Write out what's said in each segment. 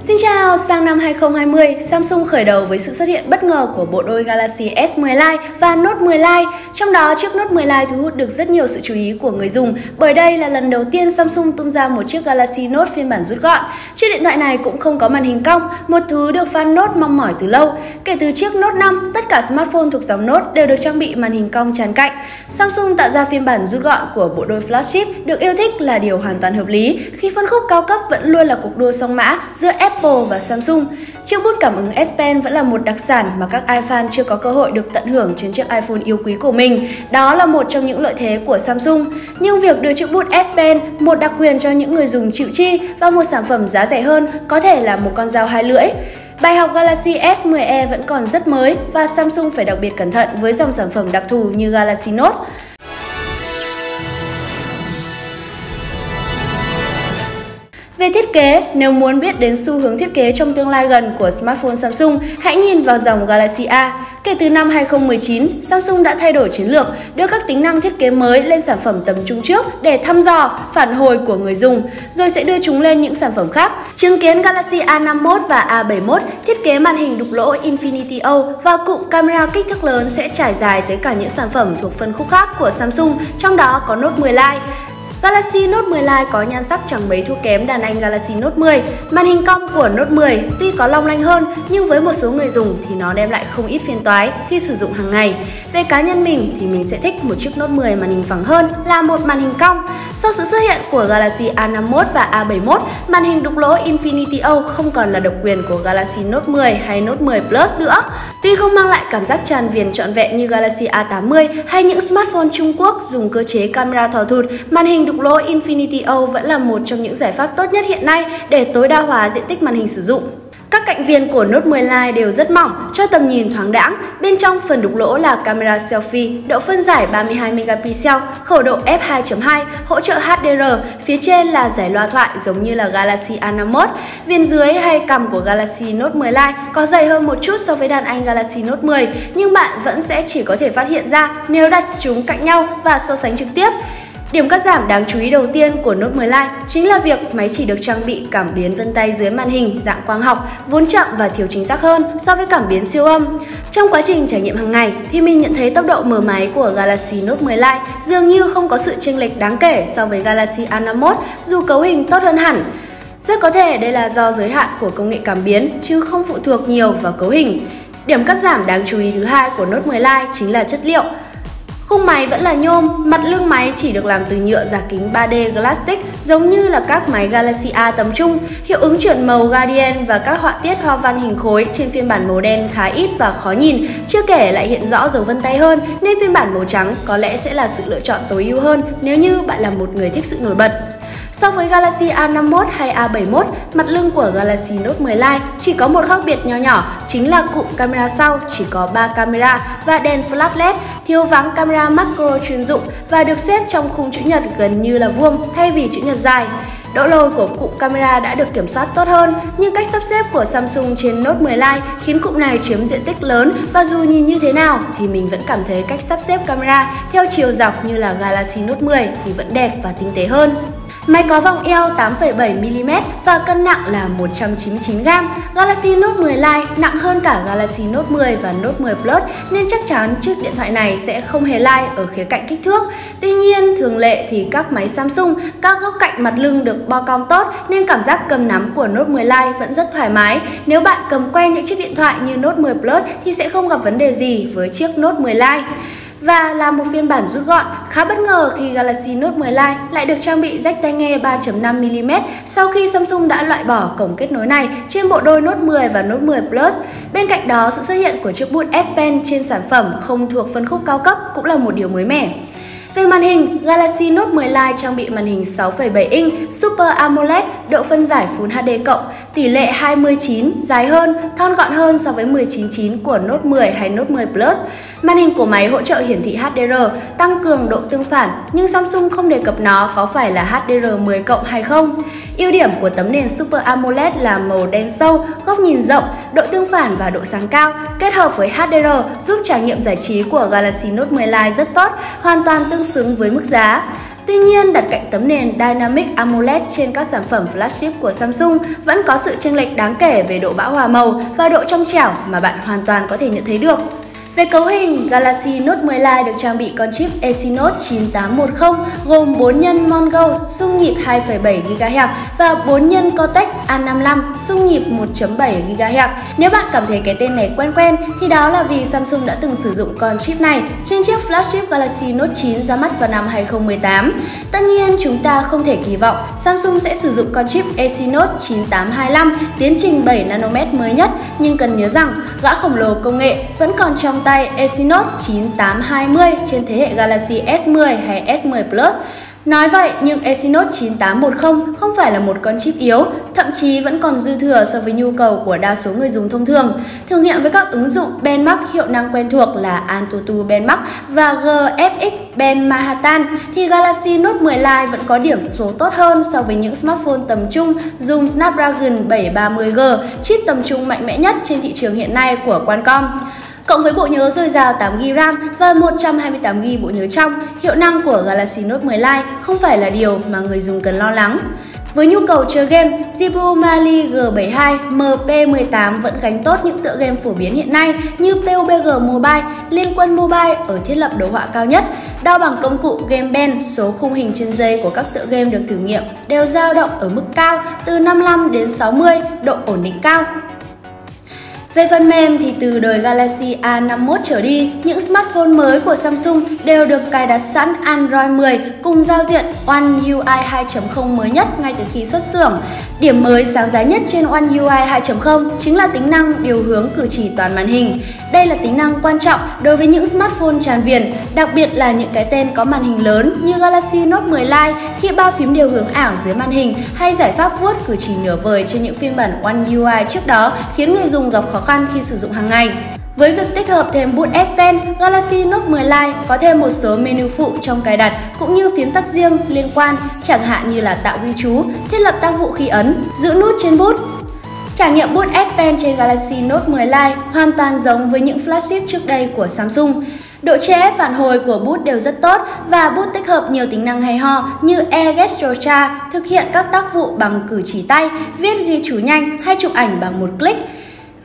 Xin chào, sang năm 2020, Samsung khởi đầu với sự xuất hiện bất ngờ của bộ đôi Galaxy S10 Lite và Note 10 Lite. Trong đó, chiếc Note 10 Lite thu hút được rất nhiều sự chú ý của người dùng bởi đây là lần đầu tiên Samsung tung ra một chiếc Galaxy Note phiên bản rút gọn. Chiếc điện thoại này cũng không có màn hình cong, một thứ được fan Note mong mỏi từ lâu. Kể từ chiếc Note 5, tất cả smartphone thuộc dòng Note đều được trang bị màn hình cong tràn cạnh. Samsung tạo ra phiên bản rút gọn của bộ đôi flagship được yêu thích là điều hoàn toàn hợp lý khi phân khúc cao cấp vẫn luôn là cuộc đua song mã giữa Apple và Samsung. Chiếc bút cảm ứng S Pen vẫn là một đặc sản mà các iPhone chưa có cơ hội được tận hưởng trên chiếc iPhone yêu quý của mình. Đó là một trong những lợi thế của Samsung. Nhưng việc đưa chiếc bút S Pen, một đặc quyền cho những người dùng chịu chi và một sản phẩm giá rẻ hơn có thể là một con dao hai lưỡi. Bài học Galaxy S10e vẫn còn rất mới và Samsung phải đặc biệt cẩn thận với dòng sản phẩm đặc thù như Galaxy Note. Về thiết kế, nếu muốn biết đến xu hướng thiết kế trong tương lai gần của smartphone Samsung, hãy nhìn vào dòng Galaxy A. Kể từ năm 2019, Samsung đã thay đổi chiến lược, đưa các tính năng thiết kế mới lên sản phẩm tầm trung trước để thăm dò phản hồi của người dùng, rồi sẽ đưa chúng lên những sản phẩm khác. Chứng kiến Galaxy A51 và A71 thiết kế màn hình đục lỗ Infinity O và cụm camera kích thước lớn sẽ trải dài tới cả những sản phẩm thuộc phân khúc khác của Samsung, trong đó có Note 10 Lite. Galaxy Note 10 Lite có nhan sắc chẳng mấy thua kém đàn anh Galaxy Note 10. Màn hình cong của Note 10 tuy có long lanh hơn nhưng với một số người dùng thì nó đem lại không ít phiền toái khi sử dụng hàng ngày. Về cá nhân mình thì mình sẽ thích một chiếc Note 10 màn hình phẳng hơn là một màn hình cong. Sau sự xuất hiện của Galaxy A51 và A71, màn hình đục lỗ Infinity O không còn là độc quyền của Galaxy Note 10 hay Note 10 Plus nữa. Tuy không mang lại cảm giác tràn viền trọn vẹn như Galaxy A80 hay những smartphone Trung Quốc dùng cơ chế camera thò thụt, màn hình đục lỗ Infinity O vẫn là một trong những giải pháp tốt nhất hiện nay để tối đa hóa diện tích màn hình sử dụng. Các cạnh viền của Note 10 Lite đều rất mỏng, cho tầm nhìn thoáng đãng. Bên trong phần đục lỗ là camera selfie, độ phân giải 32 megapixel, khẩu độ f2.2, hỗ trợ HDR. Phía trên là giải loa thoại giống như là Galaxy A51. Viền dưới hay cằm của Galaxy Note 10 Lite có dày hơn một chút so với đàn anh Galaxy Note 10, nhưng bạn vẫn sẽ chỉ có thể phát hiện ra nếu đặt chúng cạnh nhau và so sánh trực tiếp. Điểm cắt giảm đáng chú ý đầu tiên của Note 10 Lite chính là việc máy chỉ được trang bị cảm biến vân tay dưới màn hình dạng quang học, vốn chậm và thiếu chính xác hơn so với cảm biến siêu âm. Trong quá trình trải nghiệm hàng ngày thì mình nhận thấy tốc độ mở máy của Galaxy Note 10 Lite dường như không có sự chênh lệch đáng kể so với Galaxy A51 dù cấu hình tốt hơn hẳn. Rất có thể đây là do giới hạn của công nghệ cảm biến chứ không phụ thuộc nhiều vào cấu hình. Điểm cắt giảm đáng chú ý thứ hai của Note 10 Lite chính là chất liệu. Khung máy vẫn là nhôm, mặt lưng máy chỉ được làm từ nhựa giả kính 3D Glastic giống như là các máy Galaxy A tầm trung. Hiệu ứng chuyển màu Guardian và các họa tiết hoa văn hình khối trên phiên bản màu đen khá ít và khó nhìn, chưa kể lại hiện rõ dấu vân tay hơn nên phiên bản màu trắng có lẽ sẽ là sự lựa chọn tối ưu hơn nếu như bạn là một người thích sự nổi bật. So với Galaxy A51 hay A71, mặt lưng của Galaxy Note 10 Lite chỉ có một khác biệt nhỏ nhỏ, chính là cụm camera sau chỉ có 3 camera và đèn flash LED, thiếu vắng camera macro chuyên dụng và được xếp trong khung chữ nhật gần như là vuông thay vì chữ nhật dài. Độ lồi của cụm camera đã được kiểm soát tốt hơn, nhưng cách sắp xếp của Samsung trên Note 10 Lite khiến cụm này chiếm diện tích lớn và dù nhìn như thế nào thì mình vẫn cảm thấy cách sắp xếp camera theo chiều dọc như là Galaxy Note 10 thì vẫn đẹp và tinh tế hơn. Máy có vòng eo 8,7mm và cân nặng là 199g. Galaxy Note 10 Lite nặng hơn cả Galaxy Note 10 và Note 10 Plus nên chắc chắn chiếc điện thoại này sẽ không hề lai ở khía cạnh kích thước. Tuy nhiên, thường lệ thì các máy Samsung, các góc cạnh mặt lưng được bo cong tốt nên cảm giác cầm nắm của Note 10 Lite vẫn rất thoải mái. Nếu bạn cầm quen những chiếc điện thoại như Note 10 Plus thì sẽ không gặp vấn đề gì với chiếc Note 10 Lite và là một phiên bản rút gọn khá bất ngờ khi Galaxy Note 10 Lite lại được trang bị jack tai nghe 3.5mm sau khi Samsung đã loại bỏ cổng kết nối này trên bộ đôi Note 10 và Note 10 Plus. Bên cạnh đó, sự xuất hiện của chiếc bút S Pen trên sản phẩm không thuộc phân khúc cao cấp cũng là một điều mới mẻ. Về màn hình, Galaxy Note 10 Lite trang bị màn hình 6,7 inch Super AMOLED, độ phân giải Full HD+, tỷ lệ 29, dài hơn, thon gọn hơn so với 19.9 của Note 10 hay Note 10 Plus. Màn hình của máy hỗ trợ hiển thị HDR, tăng cường độ tương phản, nhưng Samsung không đề cập nó có phải là HDR 10 cộng hay không. Ưu điểm của tấm nền Super AMOLED là màu đen sâu, góc nhìn rộng, độ tương phản và độ sáng cao, kết hợp với HDR giúp trải nghiệm giải trí của Galaxy Note 10 Lite rất tốt, hoàn toàn tương xứng với mức giá. Tuy nhiên, đặt cạnh tấm nền Dynamic AMOLED trên các sản phẩm flagship của Samsung vẫn có sự chênh lệch đáng kể về độ bão hòa màu và độ trong trẻo mà bạn hoàn toàn có thể nhận thấy được. Về cấu hình, Galaxy Note 10 Lite được trang bị con chip Exynos 9810 gồm 4 nhân Mongo xung nhịp 2,7 GHz và 4 nhân Cortex A55 xung nhịp 1.7 GHz. Nếu bạn cảm thấy cái tên này quen quen thì đó là vì Samsung đã từng sử dụng con chip này trên chiếc flagship Galaxy Note 9 ra mắt vào năm 2018. Tất nhiên, chúng ta không thể kỳ vọng Samsung sẽ sử dụng con chip Exynos 9825 tiến trình 7 nanomet mới nhất, nhưng cần nhớ rằng gã khổng lồ công nghệ vẫn còn trong tay Exynos 9820 trên thế hệ Galaxy S10 hay S10 Plus. Nói vậy nhưng Exynos 9810 không phải là một con chip yếu, thậm chí vẫn còn dư thừa so với nhu cầu của đa số người dùng thông thường. Thử nghiệm với các ứng dụng benchmark hiệu năng quen thuộc là Antutu benchmark và GFX Ben Manhattan thì Galaxy Note 10 Lite vẫn có điểm số tốt hơn so với những smartphone tầm trung dùng Snapdragon 730G, chip tầm trung mạnh mẽ nhất trên thị trường hiện nay của Qualcomm. Cộng với bộ nhớ dồi dào 8GB RAM và 128GB bộ nhớ trong, hiệu năng của Galaxy Note 10 Lite không phải là điều mà người dùng cần lo lắng. Với nhu cầu chơi game, GPU Mali G72 MP18 vẫn gánh tốt những tựa game phổ biến hiện nay như PUBG Mobile, Liên quân Mobile ở thiết lập đồ họa cao nhất. Đo bằng công cụ Game số khung hình trên dây của các tựa game được thử nghiệm đều dao động ở mức cao từ 55 đến 60, độ ổn định cao, về phần mềm thì từ đời Galaxy A51 trở đi, những smartphone mới của Samsung đều được cài đặt sẵn Android 10 cùng giao diện One UI 2.0 mới nhất ngay từ khi xuất xưởng. Điểm mới sáng giá nhất trên One UI 2.0 chính là tính năng điều hướng cử chỉ toàn màn hình. Đây là tính năng quan trọng đối với những smartphone tràn viền, đặc biệt là những cái tên có màn hình lớn như Galaxy Note 10 Lite khi ba phím điều hướng ảo dưới màn hình hay giải pháp vuốt cử chỉ nửa vời trên những phiên bản One UI trước đó khiến người dùng gặp khó khó khăn khi sử dụng hàng ngày. Với việc tích hợp thêm bút S Pen, Galaxy Note 10 Lite có thêm một số menu phụ trong cài đặt cũng như phím tắt riêng liên quan, chẳng hạn như là tạo ghi chú, thiết lập tác vụ khi ấn, giữ nút trên bút. Trải nghiệm bút S Pen trên Galaxy Note 10 Lite hoàn toàn giống với những flagship trước đây của Samsung. Độ che phản hồi của bút đều rất tốt và bút tích hợp nhiều tính năng hay ho như e-gesture thực hiện các tác vụ bằng cử chỉ tay, viết ghi chú nhanh hay chụp ảnh bằng một click.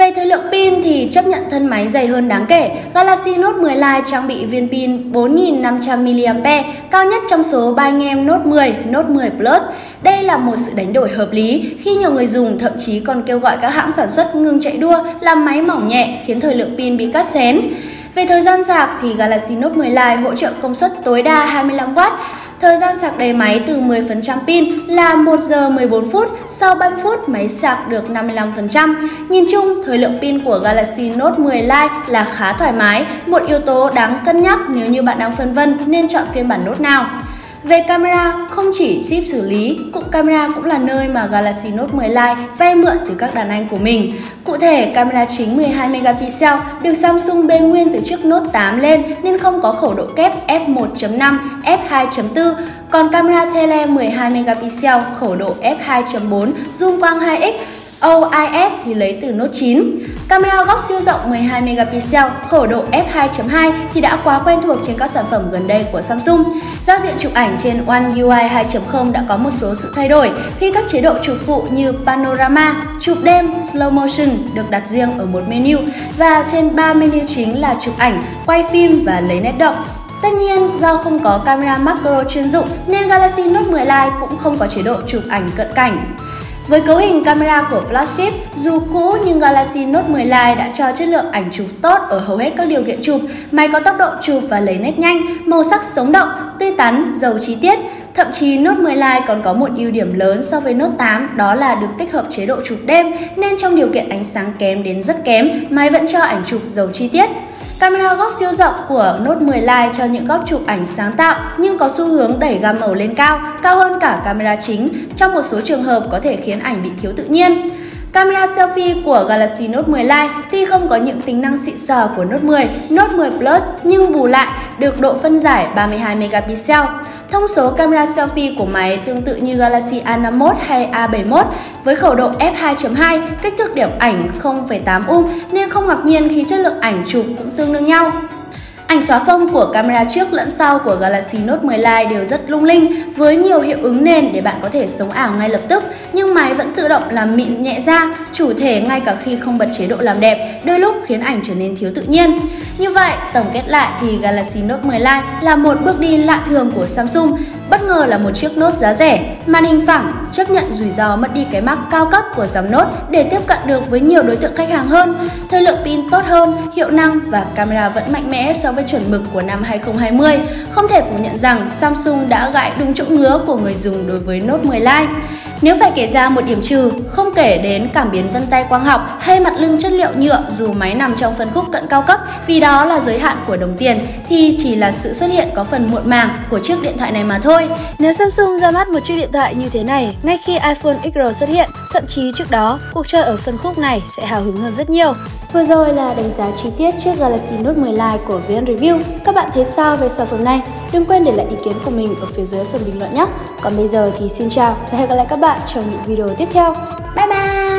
Về thời lượng pin thì chấp nhận thân máy dày hơn đáng kể. Galaxy Note 10 Lite trang bị viên pin 4500 mAh, cao nhất trong số ba anh em Note 10, Note 10 Plus. Đây là một sự đánh đổi hợp lý khi nhiều người dùng thậm chí còn kêu gọi các hãng sản xuất ngừng chạy đua làm máy mỏng nhẹ khiến thời lượng pin bị cắt xén. Về thời gian sạc thì Galaxy Note 10 Lite hỗ trợ công suất tối đa 25W, thời gian sạc đầy máy từ 10% pin là 1 giờ 14 phút, sau 30 phút máy sạc được 55%. Nhìn chung, thời lượng pin của Galaxy Note 10 Lite là khá thoải mái, một yếu tố đáng cân nhắc nếu như bạn đang phân vân nên chọn phiên bản Note nào. Về camera, không chỉ chip xử lý, cụm camera cũng là nơi mà Galaxy Note 10 Lite vay mượn từ các đàn anh của mình. Cụ thể, camera chính 12 megapixel được Samsung bê nguyên từ chiếc Note 8 lên nên không có khẩu độ kép f1.5, f2.4, còn camera tele 12 megapixel khẩu độ f2.4 zoom quang 2x OIS thì lấy từ Note 9. Camera góc siêu rộng 12 megapixel, khẩu độ f2.2 thì đã quá quen thuộc trên các sản phẩm gần đây của Samsung. Giao diện chụp ảnh trên One UI 2.0 đã có một số sự thay đổi khi các chế độ chụp phụ như Panorama, chụp đêm, Slow Motion được đặt riêng ở một menu và trên ba menu chính là chụp ảnh, quay phim và lấy nét động. Tất nhiên, do không có camera macro chuyên dụng nên Galaxy Note 10 Lite cũng không có chế độ chụp ảnh cận cảnh. Với cấu hình camera của flagship, dù cũ nhưng Galaxy Note 10 Lite đã cho chất lượng ảnh chụp tốt ở hầu hết các điều kiện chụp. Máy có tốc độ chụp và lấy nét nhanh, màu sắc sống động, tươi tắn, giàu chi tiết. Thậm chí Note 10 Lite còn có một ưu điểm lớn so với Note 8 đó là được tích hợp chế độ chụp đêm nên trong điều kiện ánh sáng kém đến rất kém, máy vẫn cho ảnh chụp giàu chi tiết. Camera góc siêu rộng của Note 10 Lite cho những góc chụp ảnh sáng tạo nhưng có xu hướng đẩy gam màu lên cao, cao hơn cả camera chính, trong một số trường hợp có thể khiến ảnh bị thiếu tự nhiên. Camera selfie của Galaxy Note 10 Lite tuy không có những tính năng xịn sò của Note 10, Note 10 Plus nhưng bù lại được độ phân giải 32 megapixel. Thông số camera selfie của máy tương tự như Galaxy A51 hay A71 với khẩu độ f2.2, kích thước điểm ảnh 0,8 um nên không ngạc nhiên khi chất lượng ảnh chụp cũng tương đương nhau. Ảnh xóa phông của camera trước lẫn sau của Galaxy Note 10 Lite đều rất lung linh với nhiều hiệu ứng nền để bạn có thể sống ảo ngay lập tức, nhưng máy vẫn tự động làm mịn nhẹ da, chủ thể ngay cả khi không bật chế độ làm đẹp, đôi lúc khiến ảnh trở nên thiếu tự nhiên. Như vậy, tổng kết lại thì Galaxy Note 10 Lite là một bước đi lạ thường của Samsung, bất ngờ là một chiếc nốt giá rẻ, màn hình phẳng, chấp nhận rủi ro mất đi cái mắc cao cấp của dòng nốt để tiếp cận được với nhiều đối tượng khách hàng hơn, thời lượng pin tốt hơn, hiệu năng và camera vẫn mạnh mẽ so với chuẩn mực của năm 2020. Không thể phủ nhận rằng Samsung đã gãi đúng chỗ ngứa của người dùng đối với Note 10 Lite. Nếu phải kể ra một điểm trừ, không kể đến cảm biến vân tay quang học hay mặt lưng chất liệu nhựa dù máy nằm trong phân khúc cận cao cấp vì đó là giới hạn của đồng tiền thì chỉ là sự xuất hiện có phần muộn màng của chiếc điện thoại này mà thôi. Nếu Samsung ra mắt một chiếc điện thoại như thế này ngay khi iPhone XR xuất hiện, thậm chí trước đó, cuộc chơi ở phân khúc này sẽ hào hứng hơn rất nhiều. Vừa rồi là đánh giá chi tiết chiếc Galaxy Note 10 Lite của VN Review. Các bạn thấy sao về sản phẩm này? Đừng quên để lại ý kiến của mình ở phía dưới phần bình luận nhé. Còn bây giờ thì xin chào và hẹn gặp lại các bạn trong những video tiếp theo. Bye bye!